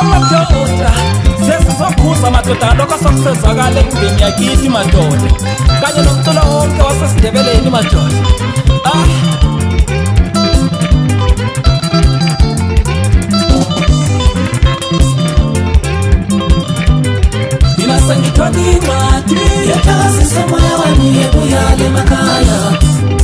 amatota sesizokhuza madoda lokho sokusezwakala ekubeni yakithi madoda kanye nomtula wonke wasesindebeleni madoda ah! Sangitoni mati, yata sisemwa wani ebuya le makaya.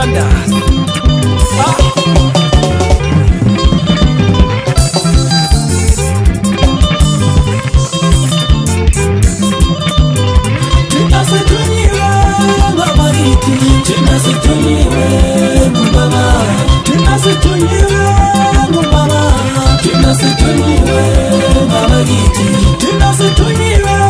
Shadas. Tunasitunyiwe mama, tunasitunyiwe mama, tunasitunyiwe mama, tunasitunyiwe.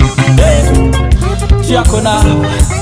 Conar.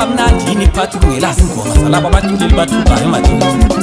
kuba mnandini phathi kungelazi ngoma zalaba abaculeli bathubayo madoda